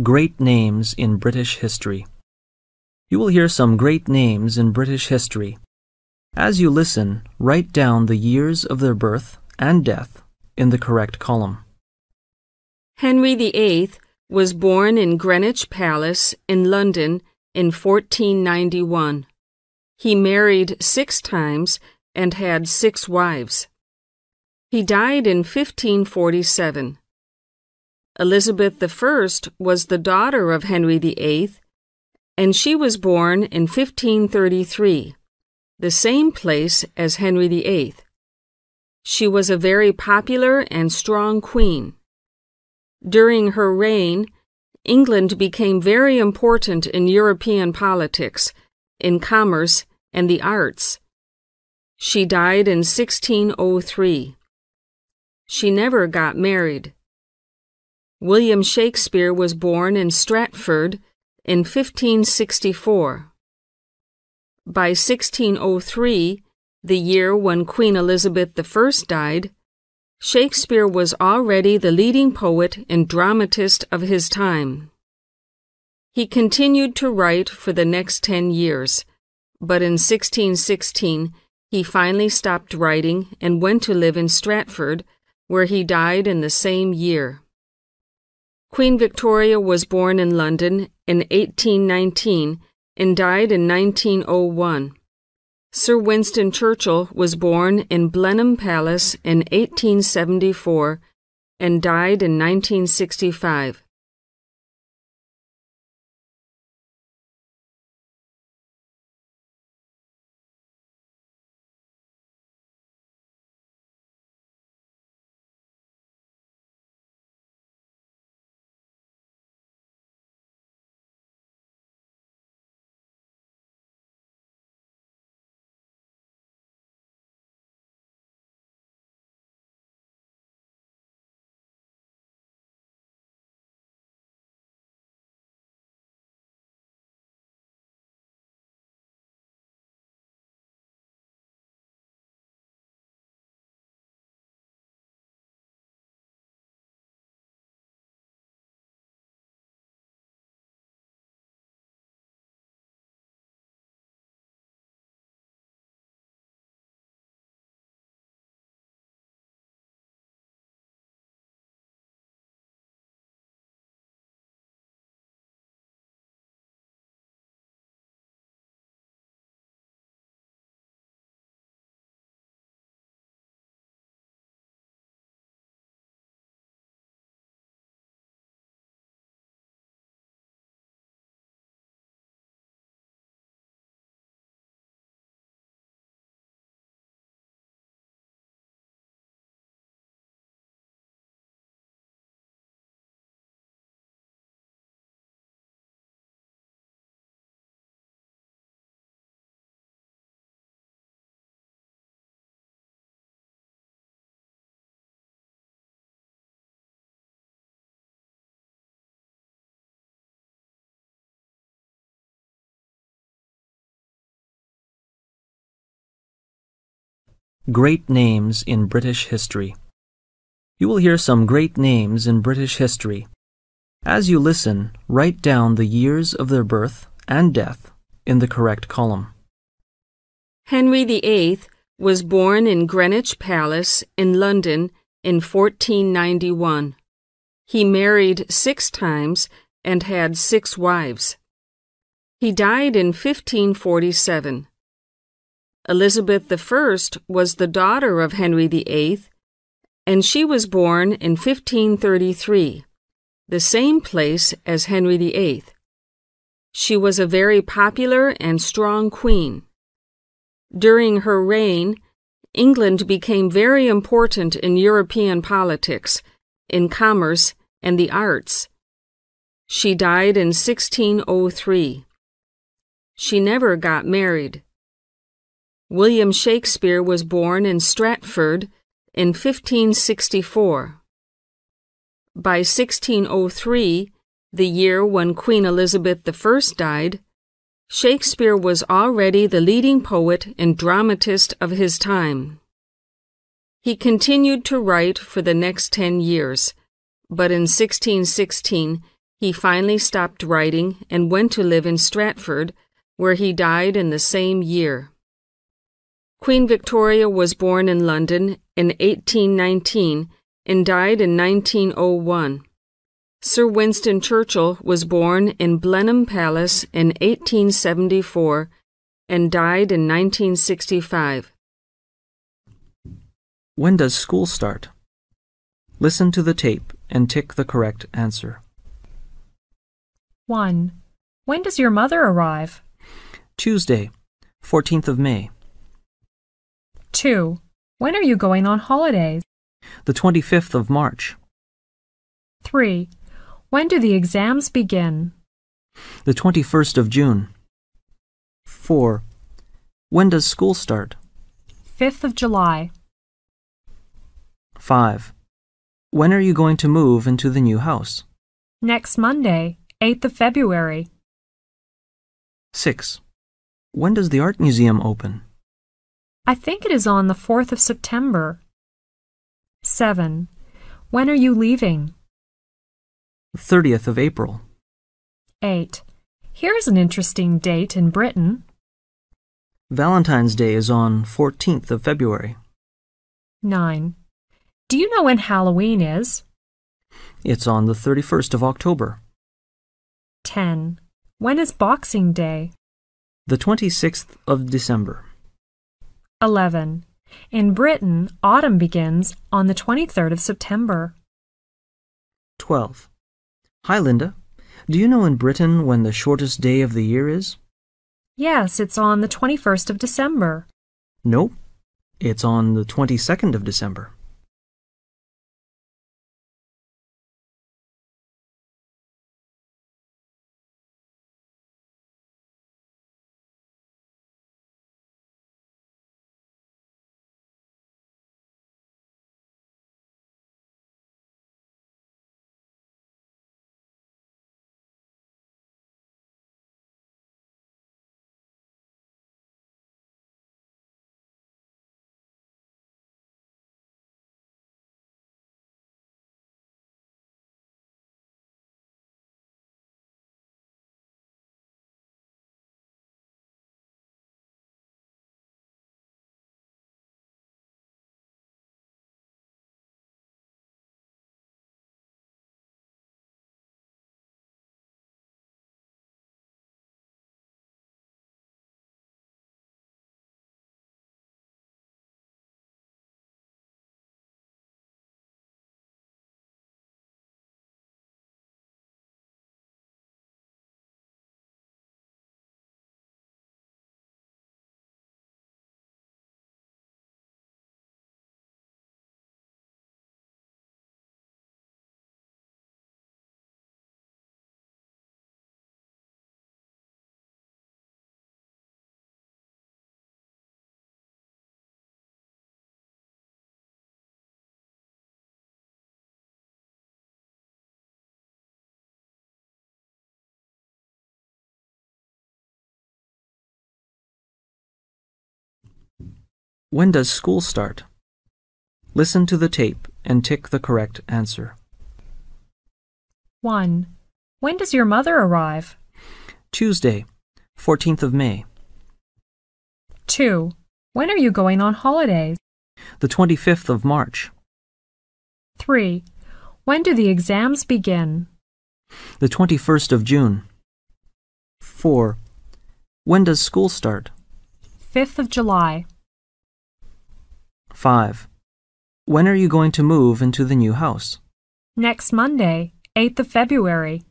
Great Names in British History. You will hear some great names in British history. As you listen, write down the years of their birth and death in the correct column. Henry VIII was born in Greenwich Palace in London in 1491. He married six times and had six wives. He died in 1547. Elizabeth I was the daughter of Henry VIII, and she was born in 1533, the same place as Henry VIII. She was a very popular and strong queen. During her reign, England became very important in European politics, in commerce, and the arts. She died in 1603. She never got married. William Shakespeare was born in Stratford in 1564. By 1603, the year when Queen Elizabeth I died, Shakespeare was already the leading poet and dramatist of his time. He continued to write for the next ten years, but in 1616 he finally stopped writing and went to live in Stratford, where he died in the same year. Queen Victoria was born in London in 1819 and died in 1901. Sir Winston Churchill was born in Blenheim Palace in 1874 and died in 1965. Great Names in British History. You will hear some great names in British history. As you listen, write down the years of their birth and death in the correct column. Henry VIII was born in Greenwich Palace in London in 1491. He married six times and had six wives. He died in 1547. Elizabeth I was the daughter of Henry VIII, and she was born in 1533, the same place as Henry VIII. She was a very popular and strong queen. During her reign, England became very important in European politics, in commerce, and the arts. She died in 1603. She never got married. William Shakespeare was born in Stratford in 1564. By 1603, the year when Queen Elizabeth I died, Shakespeare was already the leading poet and dramatist of his time. He continued to write for the next ten years, but in 1616 He finally stopped writing and went to live in Stratford, where he died in the same year. Queen Victoria was born in London in 1819 and died in 1901. Sir Winston Churchill was born in Blenheim Palace in 1874 and died in 1965. When does school start? Listen to the tape and tick the correct answer. 1. When does your mother arrive? Tuesday, 14th of May. 2. When are you going on holidays? The 25th of March. 3. When do the exams begin? The 21st of June. 4. When does school start? 5th of July. 5. When are you going to move into the new house? Next Monday, 8th of February. 6. When does the art museum open? I think it is on the 4th of September. 7. When are you leaving? 30th of April. 8. Here's an interesting date in Britain. Valentine's Day is on 14th of February. 9. Do you know when Halloween is? It's on the 31st of October. 10. When is Boxing Day? The 26th of December. 11. In Britain, autumn begins on the 23rd of September. 12. Hi, Linda. Do you know in Britain when the shortest day of the year is? Yes, it's on the 21st of December. Nope. It's on the 22nd of December. When does school start? Listen to the tape and tick the correct answer. 1. When does your mother arrive? Tuesday, 14th of May. 2. When are you going on holidays? The 25th of March. 3. When do the exams begin? The 21st of June. 4. When does school start? 5th of July. 5. When are you going to move into the new house? Next Monday, 8th of February.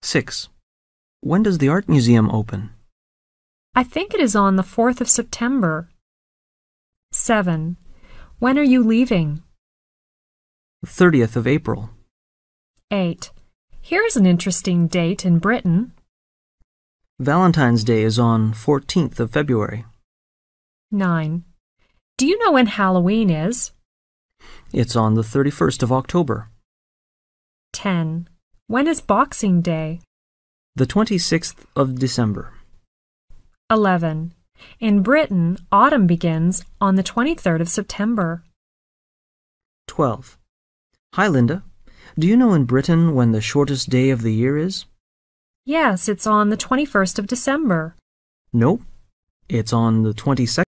6. When does the art museum open? I think it is on the 4th of September. 7. When are you leaving? 30th of April. 8. Here's an interesting date in Britain. Valentine's Day is on 14th of February. 9. Do you know when Halloween is? It's on the 31st of October. 10. When is Boxing Day? The 26th of December. 11. In Britain, autumn begins on the 23rd of September. 12. Hi, Linda. Do you know in Britain when the shortest day of the year is? Yes, it's on the 21st of December. Nope. It's on the 22nd.